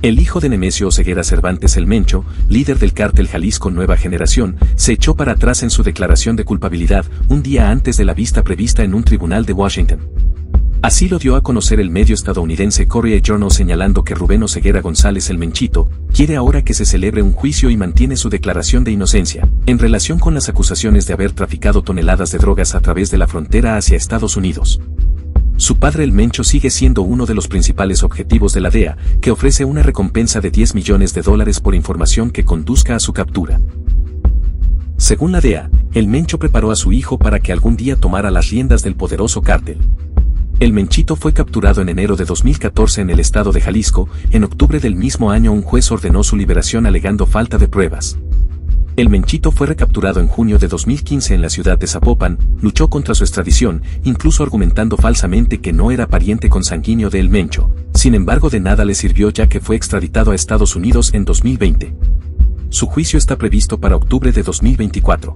El hijo de Nemesio Oseguera Cervantes el Mencho, líder del cártel Jalisco Nueva Generación, se echó para atrás en su declaración de culpabilidad un día antes de la vista prevista en un tribunal de Washington. Así lo dio a conocer el medio estadounidense Courier Journal señalando que Rubén Oseguera González el Menchito quiere ahora que se celebre un juicio y mantiene su declaración de inocencia, en relación con las acusaciones de haber traficado toneladas de drogas a través de la frontera hacia Estados Unidos. Su padre el Mencho sigue siendo uno de los principales objetivos de la DEA, que ofrece una recompensa de 10 millones de dólares por información que conduzca a su captura. Según la DEA, el Mencho preparó a su hijo para que algún día tomara las riendas del poderoso cártel. El Menchito fue capturado en enero de 2014 en el estado de Jalisco, en octubre del mismo año un juez ordenó su liberación alegando falta de pruebas. El Menchito fue recapturado en junio de 2015 en la ciudad de Zapopan, luchó contra su extradición, incluso argumentando falsamente que no era pariente consanguíneo de El Mencho, sin embargo de nada le sirvió ya que fue extraditado a Estados Unidos en 2020. Su juicio está previsto para octubre de 2024.